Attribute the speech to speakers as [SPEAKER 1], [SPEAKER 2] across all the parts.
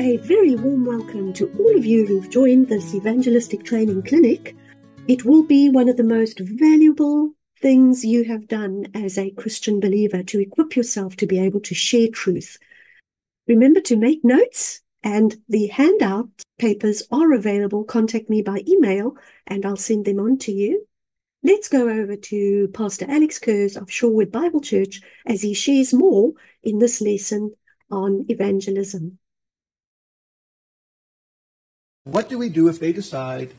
[SPEAKER 1] A very warm welcome to all of you who've joined this evangelistic training clinic. It will be one of the most valuable things you have done as a Christian believer to equip yourself to be able to share truth. Remember to make notes and the handout papers are available. Contact me by email and I'll send them on to you. Let's go over to Pastor Alex Kurz of Shorewood Bible Church as he shares more in this lesson on evangelism.
[SPEAKER 2] What do we do if they decide,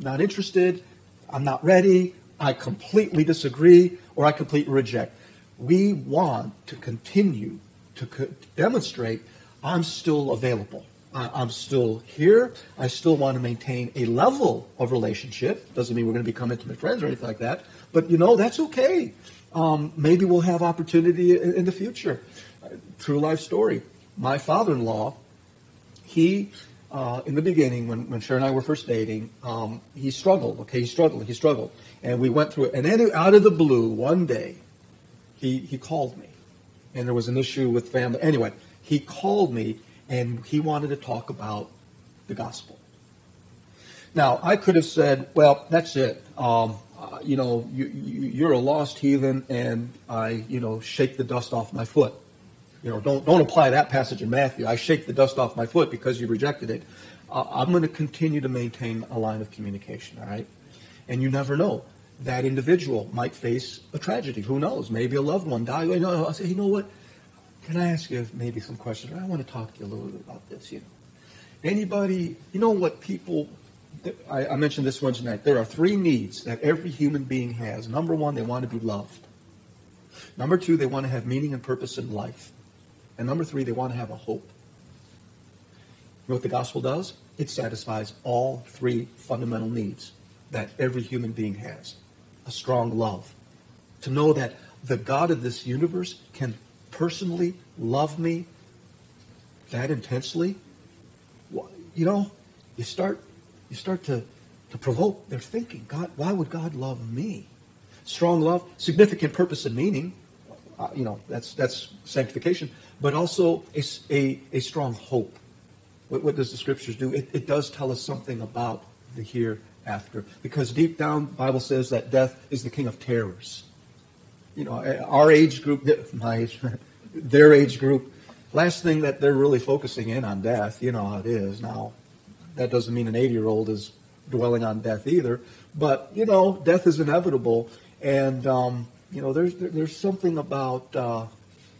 [SPEAKER 2] not interested, I'm not ready, I completely disagree, or I completely reject? We want to continue to co- demonstrate I'm still available. I, am still here. I still want to maintain a level of relationship. Doesn't mean we're going to become intimate friends or anything like that. But, you know, that's okay. Um, maybe we'll have opportunity in, in the future. Uh, true life story. My father-in-law, he uh, in the beginning, when, when Sharon and I were first dating, um, he struggled. Okay, he struggled. He struggled, and we went through it. And then, out of the blue, one day, he he called me, and there was an issue with family. Anyway, he called me, and he wanted to talk about the gospel. Now, I could have said, "Well, that's it. Um, uh, you know, you, you, you're a lost heathen, and I, you know, shake the dust off my foot." You know, don't, don't apply that passage in Matthew. I shake the dust off my foot because you rejected it. Uh, I'm going to continue to maintain a line of communication, all right? And you never know. That individual might face a tragedy. Who knows? Maybe a loved one died. You know, I say, you know what? Can I ask you maybe some questions? I want to talk to you a little bit about this, you know. Anybody, you know what people, I, I mentioned this Wednesday night. There are three needs that every human being has. Number one, they want to be loved. Number two, they want to have meaning and purpose in life. And number three, they want to have a hope. You know what the gospel does? It satisfies all three fundamental needs that every human being has. A strong love. To know that the God of this universe can personally love me that intensely. You know, you start you start to, to provoke their thinking. God, why would God love me? Strong love, significant purpose and meaning. Uh, you know, that's that's sanctification but also a, a, a strong hope. What, what, does the scriptures do? It, it does tell us something about the hereafter. Because deep down, the Bible says that death is the king of terrors. You know, our age group, my age, their age group, last thing that they're really focusing in on death. You know how it is. Now, that doesn't mean an 80 year old is dwelling on death either. But, you know, death is inevitable. And, um, you know, there's, there's something about uh,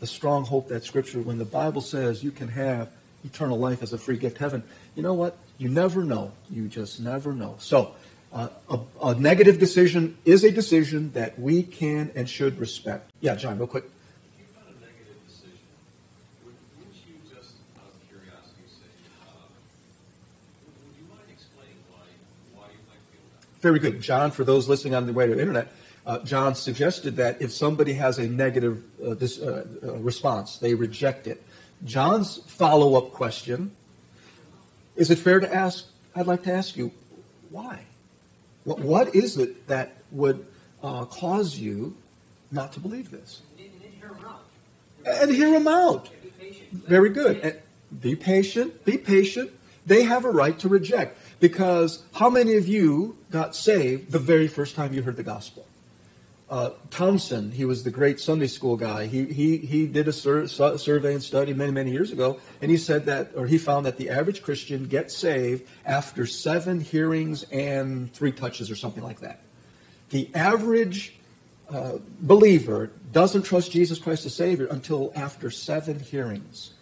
[SPEAKER 2] the strong hope that Scripture, when the Bible says you can have eternal life as a free gift, heaven, you know what? You never know. You just never know. So, uh, a, a, negative decision is a decision that we can and should respect. Yeah, John, real quick. Very good. John, for those listening on the radio internet, uh, John suggested that if somebody has a negative uh, this, uh, uh, response, they reject it. John's follow up question is it fair to ask? I'd like to ask you, why? What, what is it that would uh, cause you not to believe this? And hear them out. Very good. And be patient. Be patient. They have a right to reject. Because how many of you got saved the very first time you heard the gospel? Uh, Thompson, he was the great Sunday school guy. He, he, he did a sur- survey and study many, many years ago, and he said that, or he found that the average Christian gets saved after seven hearings and three touches or something like that. The average uh, believer doesn't trust Jesus Christ as Savior until after seven hearings.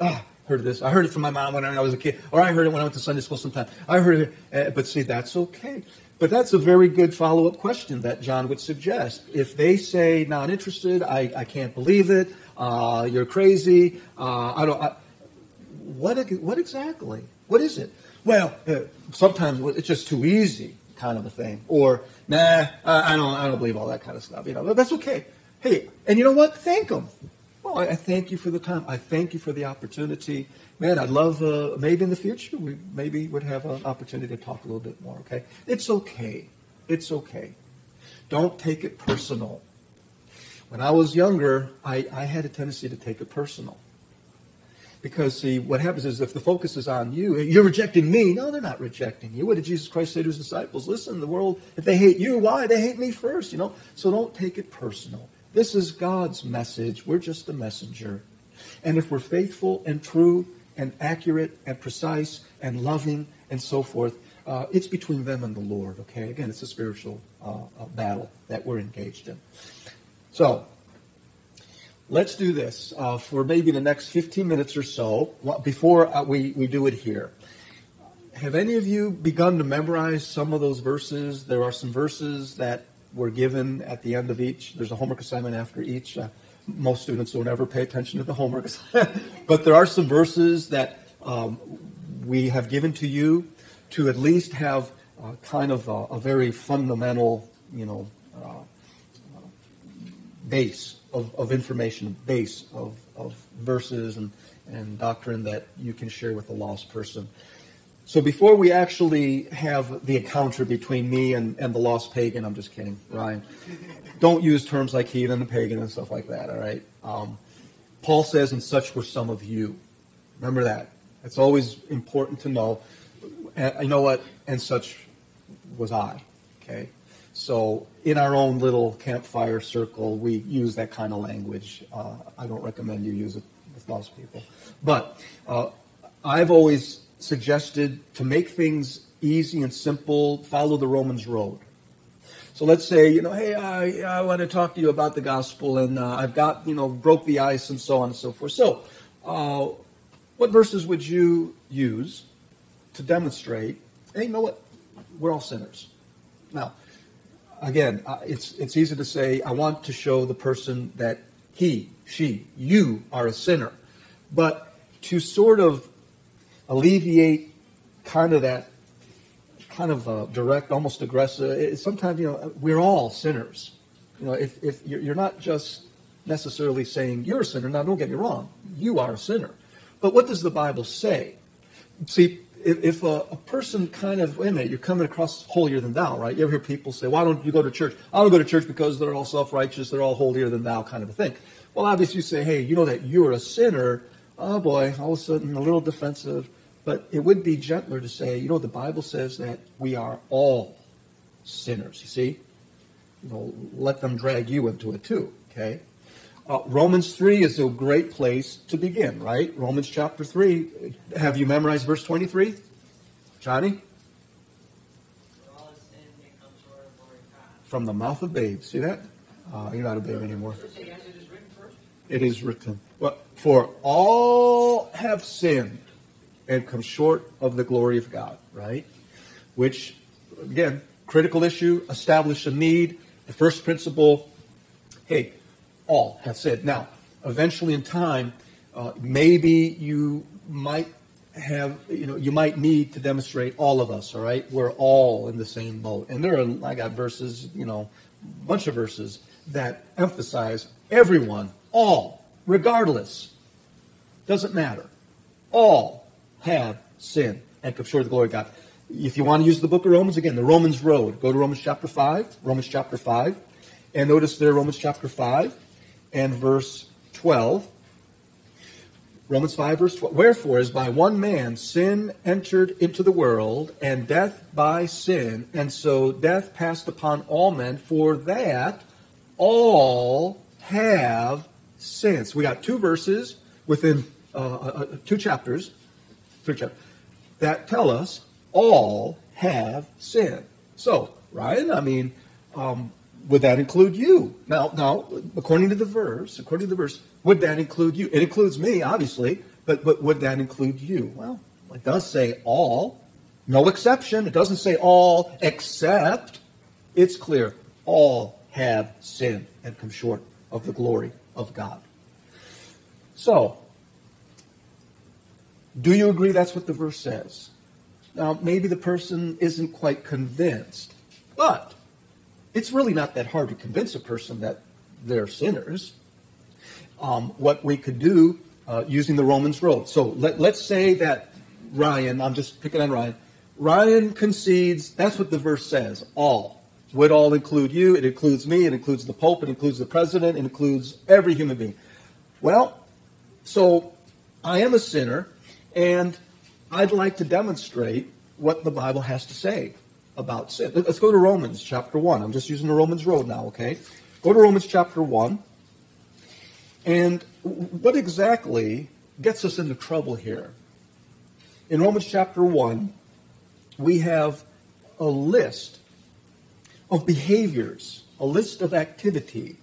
[SPEAKER 2] Ah, heard of this. I heard it from my mom when I was a kid, or I heard it when I went to Sunday school sometime. I heard it, uh, but see, that's okay. But that's a very good follow up question that John would suggest. If they say not interested, I, I can't believe it, uh, you're crazy, uh, I don't. I, what what exactly? What is it? Well, uh, sometimes it's just too easy, kind of a thing. Or nah, I don't I don't believe all that kind of stuff. You know, that's okay. Hey, and you know what? Thank them. Well, I, thank you for the time. I thank you for the opportunity man, I'd love uh, maybe in the future we maybe would have an opportunity to talk a little bit more. Okay, it's okay. It's okay. Don't take it personal. When I was younger, I, I had a tendency to take it personal. Because, see, what happens is if the focus is on you, you're rejecting me. No, they're not rejecting you. What did Jesus Christ say to his disciples? Listen, the world, if they hate you, why? They hate me first, you know? So don't take it personal. This is God's message. We're just a messenger. And if we're faithful and true and accurate and precise and loving and so forth, uh, it's between them and the Lord, okay? Again, it's a spiritual uh, battle that we're engaged in. So, let's do this uh, for maybe the next 15 minutes or so before uh, we, we do it here. Have any of you begun to memorize some of those verses? There are some verses that were given at the end of each. There's a homework assignment after each. Uh, most students don't ever pay attention to the homework, but there are some verses that um, we have given to you to at least have uh, kind of a, a, very fundamental, you know, uh, base of, of information, base of, of verses and, and doctrine that you can share with a lost person. So before we actually have the encounter between me and, and the lost pagan, I'm just kidding, Ryan. Don't use terms like heathen and pagan and stuff like that, all right? Um, Paul says, and such were some of you. Remember that. It's always important to know. And you know what? And such was I. Okay? So in our own little campfire circle, we use that kind of language. Uh, I don't recommend you use it with lost people. But uh, I've always suggested to make things easy and simple, follow the Romans road. So let's say, you know, hey, I, I want to talk to you about the gospel, and uh, I've got, you know, broke the ice and so on and so forth. So, uh, what verses would you use to demonstrate, hey, you know what? We're all sinners. Now, again, uh, it's, it's easy to say, I want to show the person that he, she, you are a sinner. But to sort of alleviate kind of that kind of uh, direct, almost aggressive. sometimes, you know, we're all sinners. You know, if, if you're not just necessarily saying you're a sinner, now don't get me wrong, you are a sinner. But what does the Bible say? See, if, if a, a, person kind of, wait a minute, you're coming across holier than thou, right? You ever hear people say, why don't you go to church? I don't go to church because they're all self-righteous, they're all holier than thou kind of a thing. Well, obviously you say, hey, you know that you're a sinner. Oh boy, all of a sudden a little defensive. But it would be gentler to say, you know, the Bible says that we are all sinners. You see? You know, let them drag you into it too, okay? Uh, Romans 3 is a great place to begin, right? Romans chapter 3. Have you memorized verse 23? Johnny? From the mouth of babes. See that? Uh, you're not a babe anymore. It is written. Well, for all have sinned and come short of the glory of God, right? Which, again, critical issue, establish a need. The first principle, hey, all have said. Now, eventually in time, uh, maybe you might have, you know, you might need to demonstrate all of us, all right? We're all in the same boat. And there are, I got verses, you know, a bunch of verses that emphasize everyone, all, regardless. Doesn't matter. All have sinned and come short of the glory of God. If you want to use the book of Romans, again, the Romans road, go to Romans chapter 5, Romans chapter 5, and notice there, Romans chapter 5 and verse 12. Romans 5, verse 12. Wherefore, as by one man sin entered into the world, and death by sin, and so death passed upon all men, for that all have sinned. So we got two verses within uh, uh, uh two chapters that tell us all have sinned. So, Ryan, I mean, um, would that include you? Now, now, according to the verse, according to the verse, would that include you? It includes me, obviously, but but would that include you? Well, it does say all, no exception. It doesn't say all except. It's clear all have sinned and come short of the glory of God. So, do you agree that's what the verse says? Now, maybe the person isn't quite convinced, but it's really not that hard to convince a person that they're sinners. Um, what we could do uh, using the Romans road. So let, let's say that Ryan, I'm just picking on Ryan, Ryan concedes, that's what the verse says, all. Would all include you, it includes me, it includes the Pope, it includes the President, it includes every human being. Well, so I am a sinner, and I'd like to demonstrate what the Bible has to say about sin. Let's go to Romans chapter 1. I'm just using the Romans road now, okay? Go to Romans chapter 1. And what exactly gets us into trouble here? In Romans chapter 1, we have a list of behaviors, a list of activity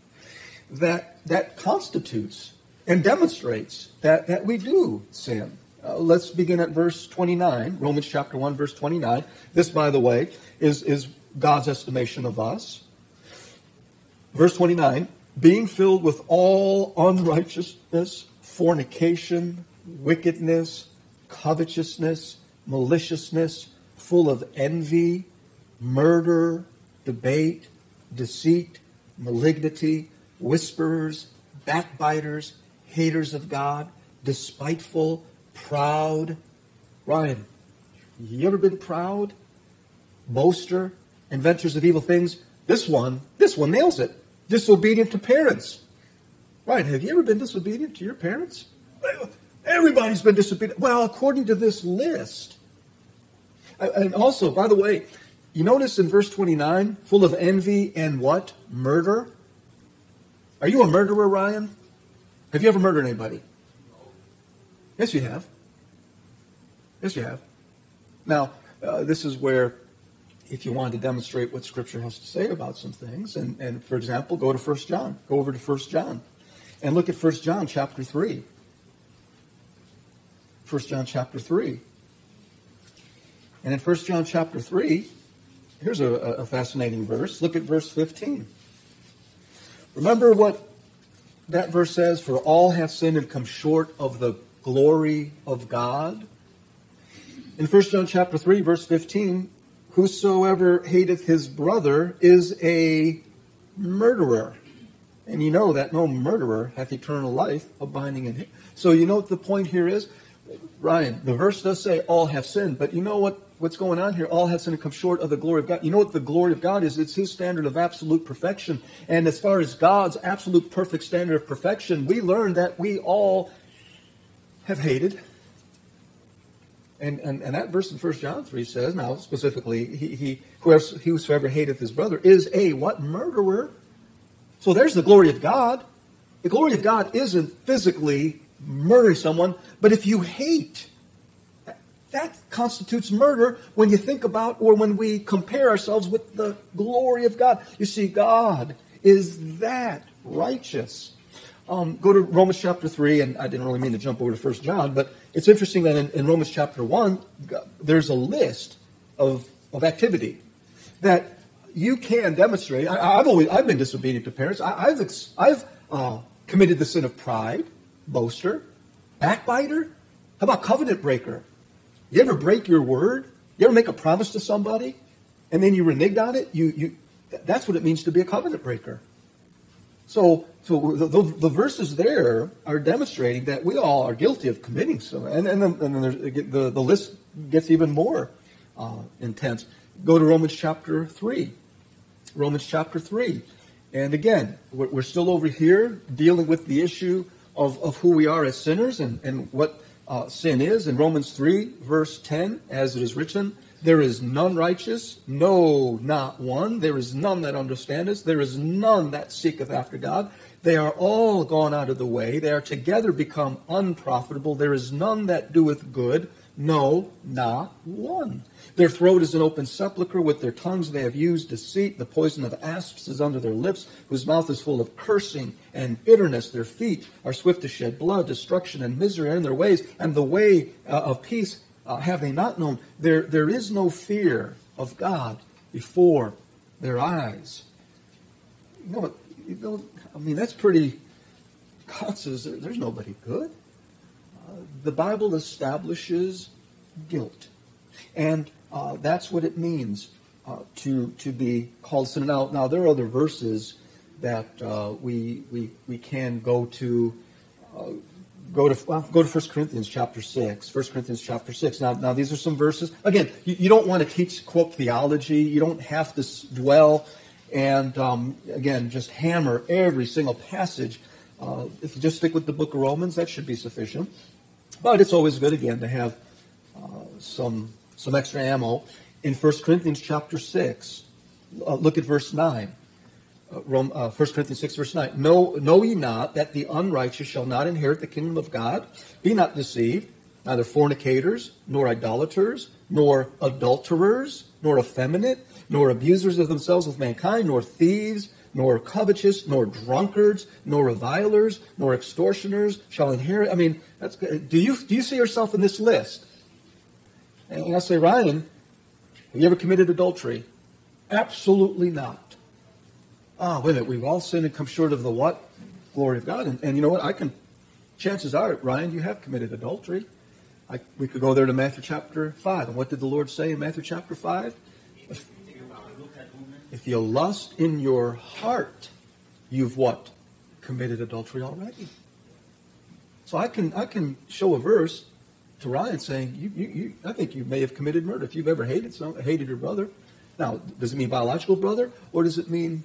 [SPEAKER 2] that, that constitutes and demonstrates that, that we do sin. Uh, let's begin at verse 29, Romans chapter 1, verse 29. This, by the way, is, is God's estimation of us. Verse 29 being filled with all unrighteousness, fornication, wickedness, covetousness, maliciousness, full of envy, murder, debate, deceit, malignity, whisperers, backbiters, haters of God, despiteful, proud. Ryan, you ever been proud? Boaster, inventors of evil things? This one, this one nails it. Disobedient to parents. Ryan, have you ever been disobedient to your parents? Everybody's been disobedient. Well, according to this list. And also, by the way, you notice in verse 29, full of envy and what? Murder. Are you a murderer, Ryan? Have you ever murdered anybody? Yes, you have. Yes, you have. Now, uh, this is where, if you wanted to demonstrate what Scripture has to say about some things, and, and for example, go to 1 John. Go over to 1 John and look at 1 John chapter 3. 1 John chapter 3. And in 1 John chapter 3, here's a, a fascinating verse. Look at verse 15. Remember what that verse says? For all have sinned and come short of the glory of God. In 1 John chapter 3, verse 15, whosoever hateth his brother is a murderer. And you know that no murderer hath eternal life abiding in him. So you know what the point here is? Ryan, the verse does say all have sinned, but you know what, what's going on here? All have sinned and come short of the glory of God. You know what the glory of God is? It's his standard of absolute perfection. And as far as God's absolute perfect standard of perfection, we learn that we all have hated. And, and, and that verse in 1 John 3 says, now specifically, he, he, whoever, whosoever hateth his brother is a what? Murderer. So there's the glory of God. The glory of God isn't physically murdering someone, but if you hate, that constitutes murder when you think about or when we compare ourselves with the glory of God. You see, God is that righteous. Um, go to Romans chapter 3, and I didn't really mean to jump over to 1 John, but it's interesting that in, in Romans chapter 1, there's a list of, of activity that you can demonstrate. I, have always I've been disobedient to parents. I, have I've uh, committed the sin of pride, boaster, backbiter. How about covenant breaker? You ever break your word? You ever make a promise to somebody and then you reneged on it? You, you, that's what it means to be a covenant breaker. So, so the, the, the, verses there are demonstrating that we all are guilty of committing sin. And, and then, and then the, the list gets even more uh, intense. Go to Romans chapter 3. Romans chapter 3. And again, we're, we're still over here dealing with the issue of, of who we are as sinners and, and what uh, sin is. In Romans 3, verse 10, as it is written, there is none righteous, no, not one. There is none that understandeth. There is none that seeketh after God. They are all gone out of the way. They are together become unprofitable. There is none that doeth good. No, not one. Their throat is an open sepulchre. With their tongues they have used deceit. The poison of asps is under their lips, whose mouth is full of cursing and bitterness. Their feet are swift to shed blood. Destruction and misery are in their ways, and the way uh, of peace uh, have they not known? There, there is no fear of God before their eyes. You know? You know, I mean, that's pretty. God says there's nobody good. Uh, the Bible establishes guilt, and uh, that's what it means uh, to to be called sin. Now, now there are other verses that uh, we we we can go to uh, go to well, go to 1 Corinthians chapter 6. 1 Corinthians chapter 6. Now, now these are some verses. Again, you, you don't want to teach quote theology. You don't have to dwell and um, again just hammer every single passage. Uh, if you just stick with the book of Romans, that should be sufficient. But it's always good, again, to have uh, some, some extra ammo. In 1 Corinthians chapter 6, uh, look at verse 9. Uh, Rome, uh, 1 Corinthians 6, verse 9. Know, know ye not that the unrighteous shall not inherit the kingdom of God? Be not deceived. Neither fornicators, nor idolaters, nor adulterers, nor effeminate, nor abusers of themselves with mankind, nor thieves, nor covetous, nor drunkards, nor revilers, nor extortioners shall inherit. I mean, that's Do you, do you see yourself in this list? And I say, Ryan, have you ever committed adultery? Absolutely not. Oh, wait a minute. We've all sinned and come short of the what? Glory of God. And, and you know what? I can, chances are, Ryan, you have committed adultery. I, we could go there to Matthew chapter 5. And what did the Lord say in Matthew chapter 5? If, if you lust in your heart, you've what? Committed adultery already. So I can I can show a verse to Ryan saying, you, you, you, I think you may have committed murder if you've ever hated some, hated your brother. Now, does it mean biological brother, or does it mean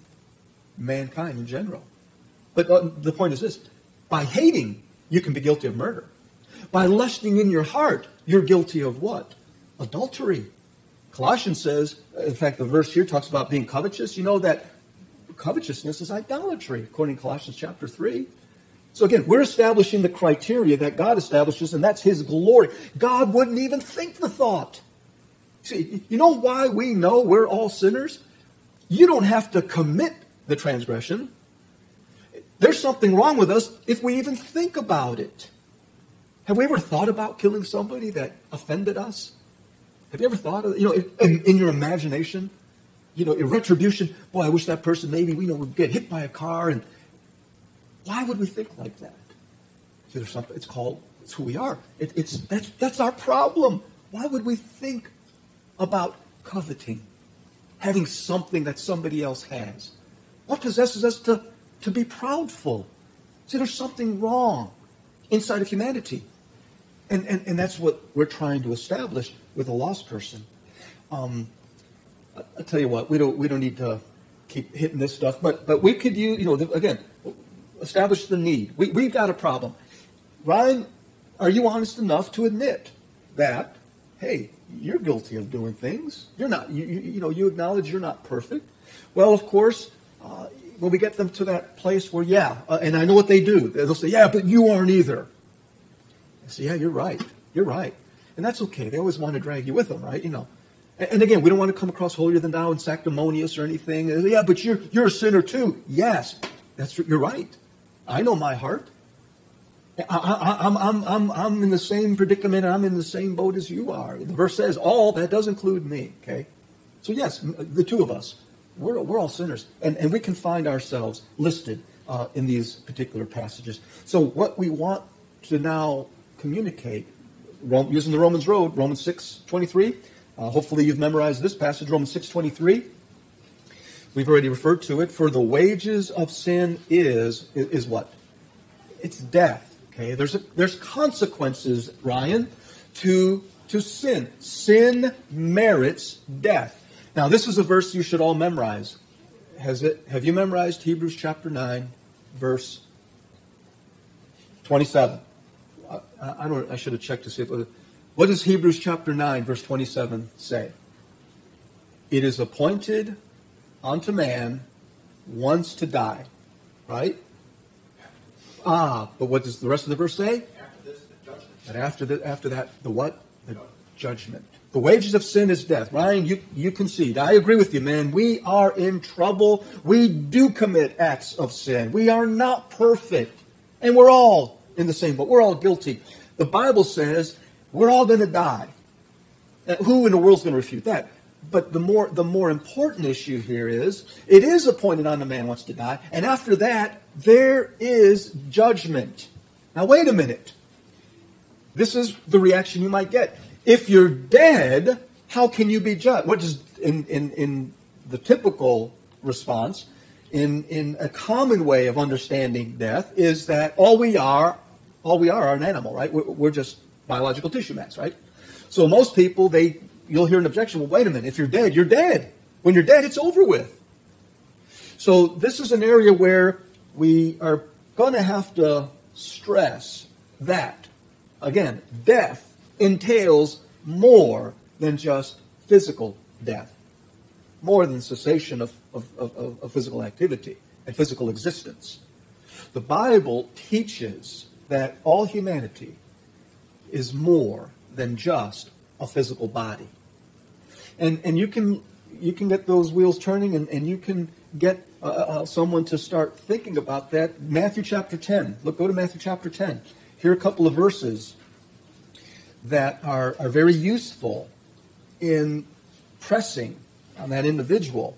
[SPEAKER 2] mankind in general? But uh, the point is this: by hating, you can be guilty of murder. By lusting in your heart, you're guilty of what? Adultery. Colossians says, in fact, the verse here talks about being covetous. You know that covetousness is idolatry, according to Colossians chapter 3. So again, we're establishing the criteria that God establishes, and that's His glory. God wouldn't even think the thought. See, you know why we know we're all sinners? You don't have to commit the transgression. There's something wrong with us if we even think about it. Have we ever thought about killing somebody that offended us? Have you ever thought of, you know, in, in your imagination, you know, retribution, boy, I wish that person maybe, you know, would get hit by a car and why would we think like that? See, there's something, it's called, it's who we are. It, it's, that's, that's our problem. Why would we think about coveting, having something that somebody else has? What possesses us to, to be proudful? See, there's something wrong inside of humanity. And, and, and that's what we're trying to establish with a lost person. Um, I, I tell you what, we don't, we don't need to keep hitting this stuff, but, but we could use, you know, again, establish the need. We, we've got a problem. Ryan, are you honest enough to admit that, hey, you're guilty of doing things? You're not, you, you, you know, you acknowledge you're not perfect. Well, of course, uh, when we get them to that place where, yeah, uh, and I know what they do. They'll say, yeah, but you aren't either. I say, yeah, you're right. You're right. And that's okay. They always want to drag you with them, right? You know. And, again, we don't want to come across holier than thou and sanctimonious or anything. Yeah, but you're, you're a sinner too. Yes, that's, you're right. I know my heart. I, am I'm, I'm, I'm in the same predicament. I'm in the same boat as you are. The verse says, all, that does include me, okay? So yes, the two of us, we're, we're all sinners. And, and we can find ourselves listed uh, in these particular passages. So what we want to now communicate, using the Romans road, Romans 6, 23, uh, hopefully you've memorized this passage, Romans 6, 23. We've already referred to it. For the wages of sin is is what? It's death. Okay. There's a, there's consequences, Ryan, to to sin. Sin merits death. Now, this is a verse you should all memorize. Has it? Have you memorized Hebrews chapter nine, verse twenty-seven? I, I don't. I should have checked to see if. It was, what does Hebrews chapter nine, verse twenty-seven say? It is appointed unto man once to die. Right? Ah, but what does the rest of the verse say?
[SPEAKER 3] After this, the judgment.
[SPEAKER 2] And after, the, after that, the what? The judgment. The wages of sin is death. Ryan, you, you concede. I agree with you, man. We are in trouble. We do commit acts of sin. We are not perfect. And we're all in the same boat. We're all guilty. The Bible says we're all going to die. who in the world's going to refute that? But the more the more important issue here is it is appointed on the man wants to die, and after that there is judgment. Now wait a minute. This is the reaction you might get. If you're dead, how can you be judged? What is in, in, in the typical response, in, in a common way of understanding death, is that all we are, all we are, are an animal, right? We're, we're just biological tissue mass, right? So most people, they you'll hear an objection. Well, wait a minute. If you're dead, you're dead. When you're dead, it's over with. So this is an area where we are going to have to stress that again, death entails more than just physical death, more than cessation of, of, of, of physical activity and physical existence. The Bible teaches that all humanity is more than just a physical body. And, and you, can, you can get those wheels turning and, and you can get uh, uh, someone to start thinking about that. Matthew chapter 10. Look, go to Matthew chapter 10. Here are a couple of verses that are, are very useful in pressing on that individual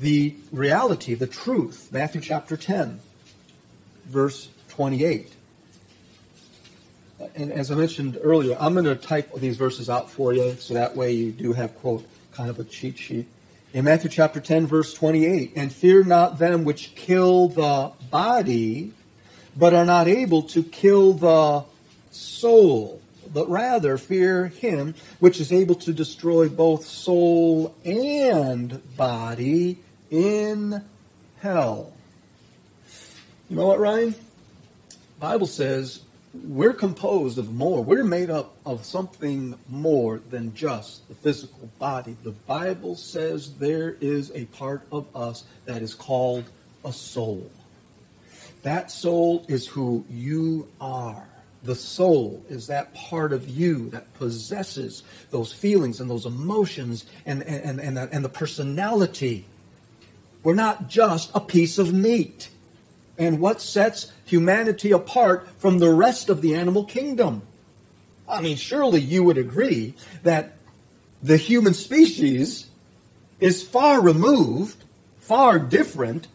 [SPEAKER 2] the reality, the truth. Matthew chapter 10, verse 28. And as I mentioned earlier, I'm going to type these verses out for you so that way you do have, quote, kind of a cheat sheet. In Matthew chapter 10, verse 28, and fear not them which kill the body, but are not able to kill the soul but rather fear him which is able to destroy both soul and body in hell. You know what, Ryan? Bible says we're composed of more. We're made up of something more than just the physical body. The Bible says there is a part of us that is called a soul. That soul is who you are. The soul is that part of you that possesses those feelings and those emotions and, and, and, and, the personality. We're not just a piece of meat. And what sets humanity apart from the rest of the animal kingdom? I mean, surely you would agree that the human species is far removed, far different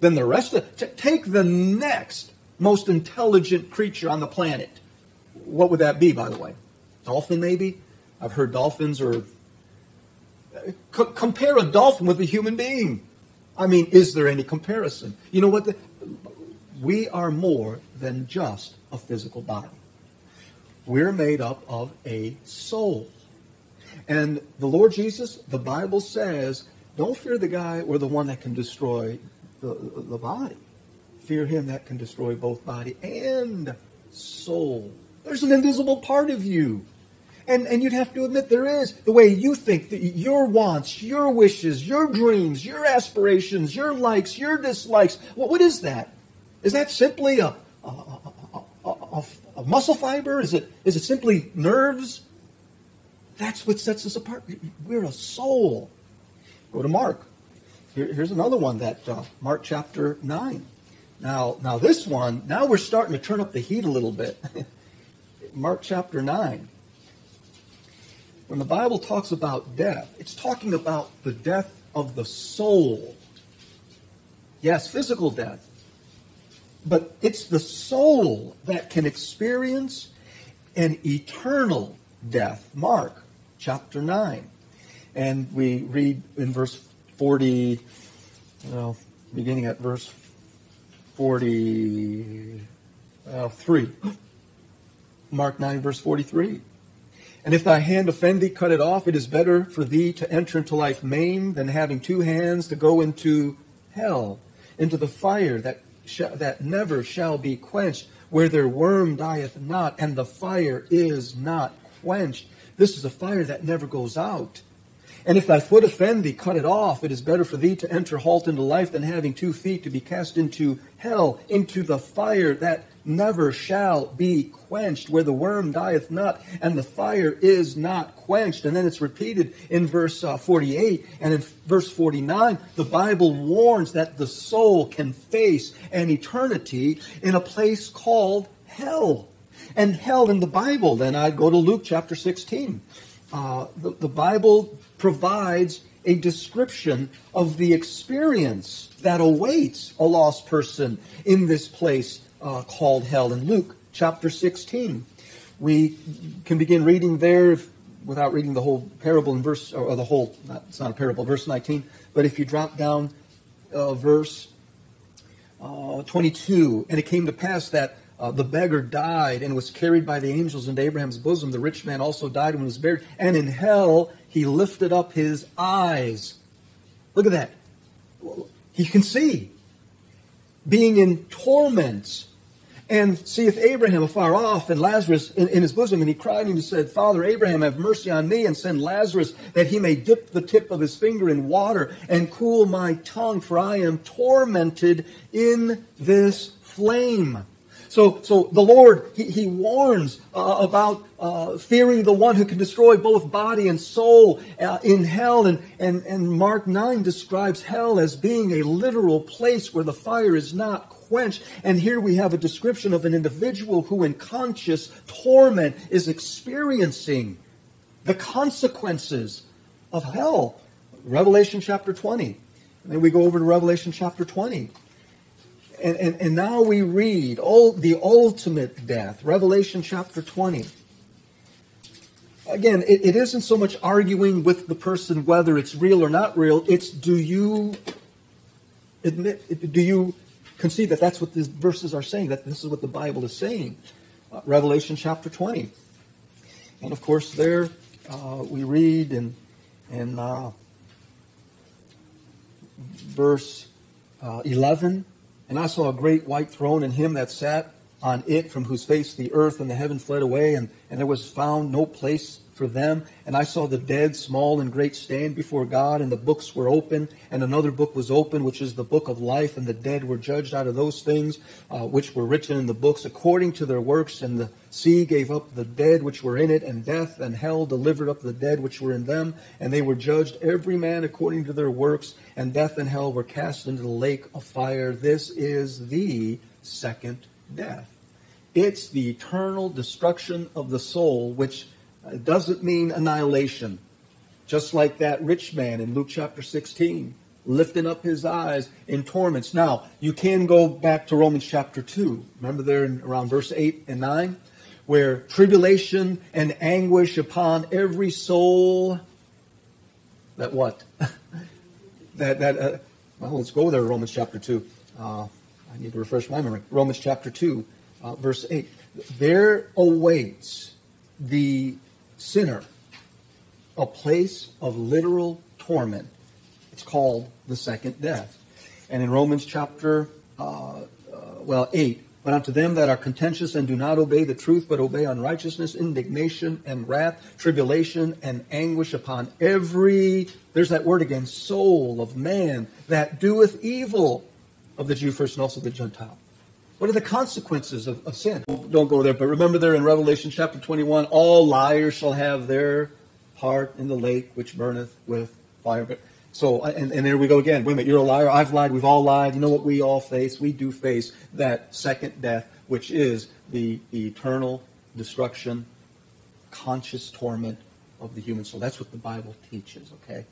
[SPEAKER 2] than the rest of. Take the next most intelligent creature on the planet. What would that be, by the way? Dolphin, maybe? I've heard dolphins or. C- compare a dolphin with a human being. I mean, is there any comparison? You know what? The, we are more than just a physical body. We're made up of a soul. And the Lord Jesus, the Bible says, don't fear the guy or the one that can destroy the, the body fear him that can destroy both body and soul. There's an invisible part of you. And, and you'd have to admit there is the way you think, that your wants, your wishes, your dreams, your aspirations, your likes, your dislikes. Well, what is that? Is that simply a, a, a, a, muscle fiber? Is it, is it simply nerves? That's what sets us apart. We're a soul. Go to Mark. Here, here's another one that uh, Mark chapter 9. Now, now this one, now we're starting to turn up the heat a little bit. Mark chapter 9. When the Bible talks about death, it's talking about the death of the soul. Yes, physical death. But it's the soul that can experience an eternal death. Mark chapter 9. And we read in verse 40, well, beginning at verse 43. Uh, Mark 9, verse 43. And if thy hand offend thee, cut it off. It is better for thee to enter into life maimed than having two hands to go into hell, into the fire that, sh- that never shall be quenched, where their worm dieth not, and the fire is not quenched. This is a fire that never goes out. And if thy foot offend thee, cut it off. It is better for thee to enter halt into life than having two feet to be cast into hell, into the fire that never shall be quenched, where the worm dieth not, and the fire is not quenched. And then it's repeated in verse uh, 48 and in verse 49. The Bible warns that the soul can face an eternity in a place called hell. And hell in the Bible, then I'd go to Luke chapter 16. Uh, the, the Bible provides a description of the experience that awaits a lost person in this place uh, called hell. In Luke chapter 16, we can begin reading there without reading the whole parable in verse, or the whole, not, it's not a parable, verse 19, but if you drop down uh, verse uh, 22, and it came to pass that uh, the beggar died and was carried by the angels into Abraham's bosom. The rich man also died and was buried. And in hell he lifted up his eyes. Look at that. He can see. Being in torments. and seeth Abraham afar off and Lazarus in, in, his bosom. And he cried and he said, Father Abraham, have mercy on me and send Lazarus that he may dip the tip of his finger in water and cool my tongue, for I am tormented in this flame. So, so the Lord, He, he warns uh, about uh, fearing the one who can destroy both body and soul uh, in hell. And, and, and Mark 9 describes hell as being a literal place where the fire is not quenched. And here we have a description of an individual who, in conscious torment, is experiencing the consequences of hell. Revelation chapter 20. And then we go over to Revelation chapter 20 and, and, and now we read all, the ultimate death, Revelation chapter 20. Again, it, it isn't so much arguing with the person whether it's real or not real. It's do you admit, do you concede that that's what these verses are saying, that this is what the Bible is saying? Uh, Revelation chapter 20. And of course, there uh, we read in, in uh, verse uh, 11 and I saw a great white throne and him that sat on it, from whose face the earth and the heaven fled away, and, and there was found no place for them. And I saw the dead, small and great, stand before God, and the books were open, and another book was open, which is the book of life, and the dead were judged out of those things uh, which were written in the books according to their works. And the sea gave up the dead which were in it, and death and hell delivered up the dead which were in them, and they were judged every man according to their works, and death and hell were cast into the lake of fire. This is the second death. It's the eternal destruction of the soul, which it doesn't mean annihilation. Just like that rich man in Luke chapter 16, lifting up his eyes in torments. Now, you can go back to Romans chapter 2. Remember there in around verse 8 and 9? Where tribulation and anguish upon every soul. That what? that, that, uh, well, let's go there, Romans chapter 2. Uh, I need to refresh my memory. Romans chapter 2, uh, verse 8. There awaits the sinner a place of literal torment. It's called the second death. And in Romans chapter, uh, uh, well, 8, but unto them that are contentious and do not obey the truth, but obey unrighteousness, indignation and wrath, tribulation and anguish upon every, there's that word again, soul of man that doeth evil of the Jew first and also the Gentile. What are the consequences of, of sin? Don't go there, but remember there in Revelation chapter 21, all liars shall have their part in the lake which burneth with fire. So, and, and there we go again. Wait a minute, you're a liar. I've lied. We've all lied. You know what we all face? We do face that second death, which is the, the eternal destruction, conscious torment of the human soul. That's what the Bible teaches, okay?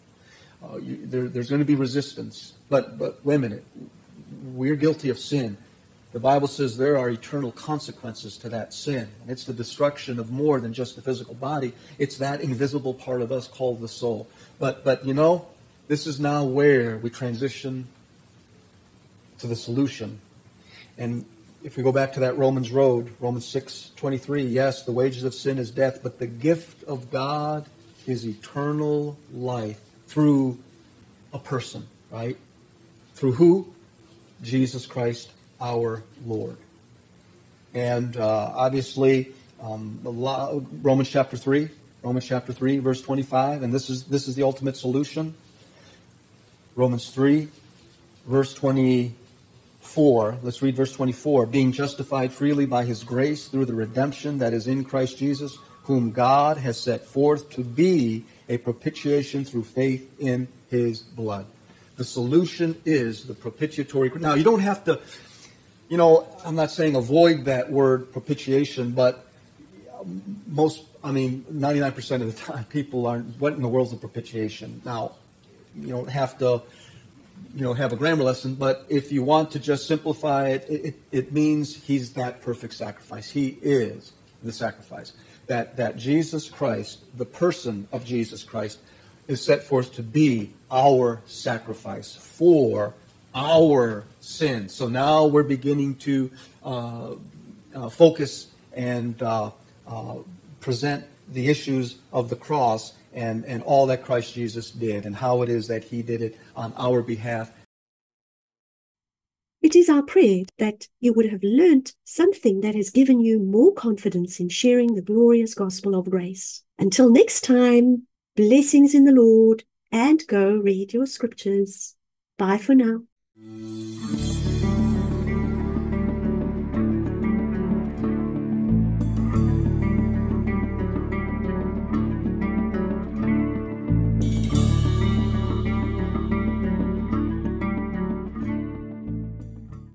[SPEAKER 2] Uh, you, there, there's going to be resistance. But, but wait a minute. We're guilty of sin. The Bible says there are eternal consequences to that sin. And it's the destruction of more than just the physical body. It's that invisible part of us called the soul. But, but you know, this is now where we transition to the solution. And if we go back to that Romans road, Romans 6, 23, yes, the wages of sin is death, but the gift of God is eternal life through a person, right? Through who? Jesus Christ our Lord. And uh, obviously, um, Romans chapter 3, Romans chapter 3, verse 25, and this is, this is the ultimate solution. Romans 3, verse 24. Let's read verse 24. Being justified freely by his grace through the redemption that is in Christ Jesus, whom God has set forth to be a propitiation through faith in his blood. The solution is the propitiatory. Now, you don't have to you know, I'm not saying avoid that word propitiation, but most, I mean, 99% of the time, people aren't, what in the world a propitiation? Now, you don't have to, you know, have a grammar lesson, but if you want to just simplify it, it, it means he's that perfect sacrifice. He is the sacrifice. That, that Jesus Christ, the person of Jesus Christ, is set forth to be our sacrifice for our sins. So now we're beginning to uh, uh, focus and uh, uh, present the issues of the cross and, and all that Christ Jesus did and how it is that he did it on our behalf
[SPEAKER 1] It is our prayer that you would have learnt something that has given you more confidence in sharing the glorious gospel of grace. Until next time, blessings in the Lord and go read your scriptures. Bye for now. Mm-hmm.